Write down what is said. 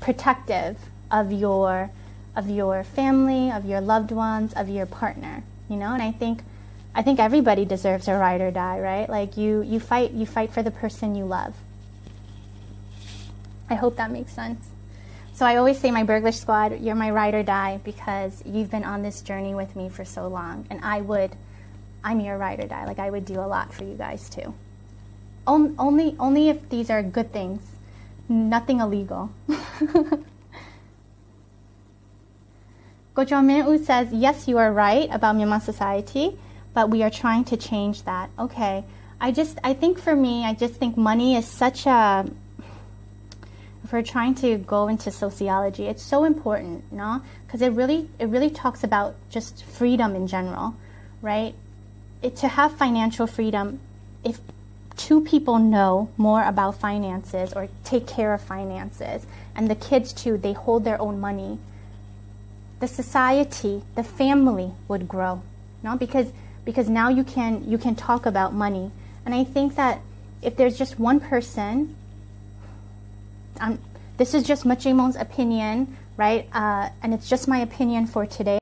protective of your of your family, of your loved ones, of your partner. You know, and I think I think everybody deserves a ride or die, right? Like you you fight you fight for the person you love. I hope that makes sense. So I always say, my Burglish squad, you're my ride or die because you've been on this journey with me for so long, and I would, I'm your ride or die. Like I would do a lot for you guys too. only, only if these are good things, nothing illegal. Gojomin says, yes, you are right about Myanmar society, but we are trying to change that. Okay. I just, I think for me, I just think money is such a, if we're trying to go into sociology, it's so important, no? Because it really, it really talks about just freedom in general, right? It, to have financial freedom, if two people know more about finances or take care of finances, and the kids too, they hold their own money, the society, the family would grow. No, because because now you can you can talk about money, and I think that if there's just one person, um, this is just Machimon's opinion, right? Uh, and it's just my opinion for today.